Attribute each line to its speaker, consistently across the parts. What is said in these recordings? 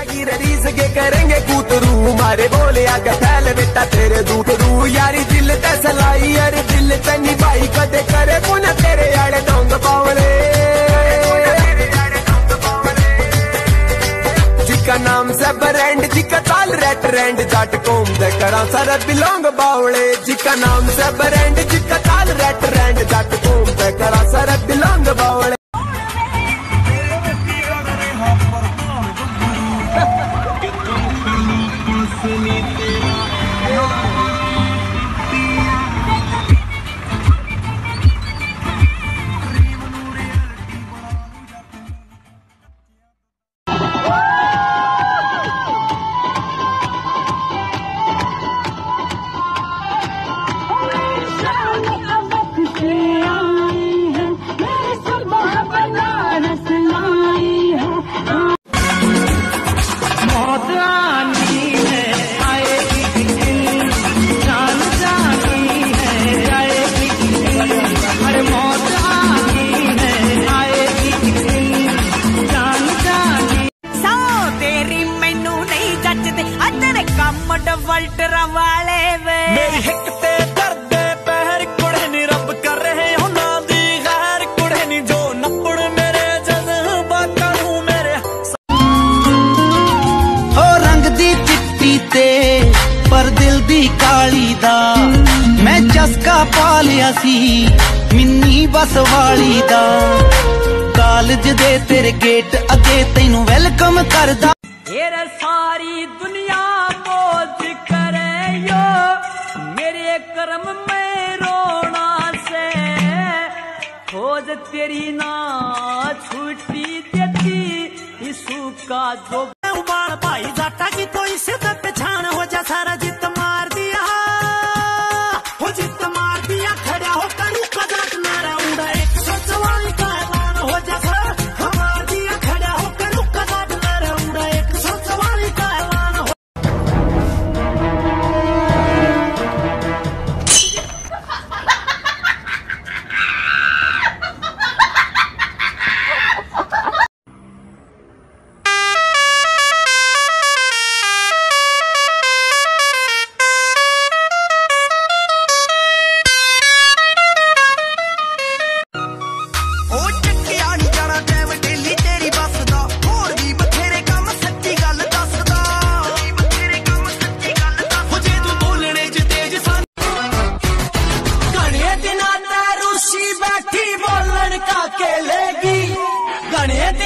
Speaker 1: रीस के करेंगे कूतरू मारे बोले, आगे फैल बेटा, तेरे दूतरू यारी दिल ते सलाई, अरे दिल ते निभाई कदे करे पुन तेरे आड़े डोंग पावले। जिका नाम से ब्रांड जिका ताल रेट रेंड, जट कोम दे करा सारा बिलोंग बावले। जिका नाम से ब्रांड जिका ताल रेट रेंड, जाट कोम दे करा सारा
Speaker 2: ਕੰਮ ਡਵਲਟਰਾਂ ਵਾਲੇ ਵੇ।
Speaker 1: ਮੇਰੀ ਹਿੱਕ ਤੇ ਦਰਦੇ ਪਹਿਰ ਕੁੜੇ ਨੀ ਰੱਬ ਕਰ ਰਹੇ ਉਹਨਾਂ ਦੀ ਗੈਰ ਕੁੜੇ ਨੀ ਜੋ ਨੱਪੜ ਮੇਰੇ ਜਜ਼ਬਾਤਾਂ ਨੂੰ ਮੇਰੇ
Speaker 3: ਓ ਰੰਗ ਦੀ ਚਿੱਟੀ ਤੇ ਪਰ ਦਿਲ ਦੀ ਕਾਲੀ ਦਾ। ਮੈਂ ਚਸਕਾ ਪਾ ਲਿਆ ਸੀ ਮਿੰਨੀ ਬਸ ਵਾਲੀ ਦਾ। ਕਾਲਜ ਦੇ ਤੇਰੇ ਗੇਟ ਅੱਗੇ ਤੈਨੂੰ ਵੈਲਕਮ ਕਰਦਾ।
Speaker 2: ਇਹ ਸਾਰੀ कर्म में रोना से खोज तेरी ना छुट्टी देती यीशु का जो
Speaker 3: बार भाई जाटा की तो इससे
Speaker 1: पहचान हो जा सारा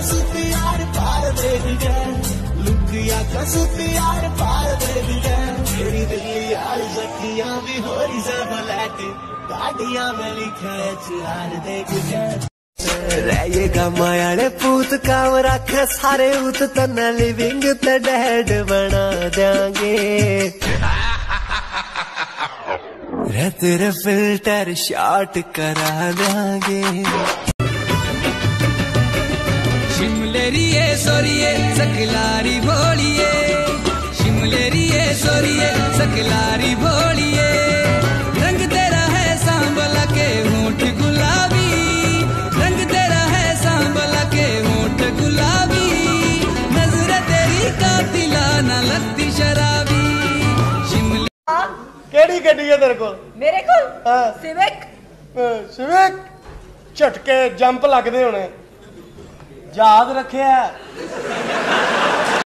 Speaker 1: कसती पार लुकिया पार मेरी दिल्ली यार भी हो रही में लिखा है। रहेगा माया ने पूत काम रख, सारे उत तन लिविंग ते डैड बना देंगे। रे तेरे फ़िल्टर शॉट करा देंगे।
Speaker 3: शिमलेरिए सोरिए सकलारी भोलिए शिमलेरिए सोरिए सकलारी भोलिए रंग तेरा है सांबल के होंठ गुलाबी। रंग तेरा है सांबल के होंठ गुलाबी। नज़र तेरी का तिला न लगती शराबी। शिमले
Speaker 4: केड़ी गड्डी है तेरे को
Speaker 2: मेरे को
Speaker 4: हाँ।
Speaker 2: सिविक?
Speaker 4: सिविक? झटके जंप लगते होने। याद रखे है।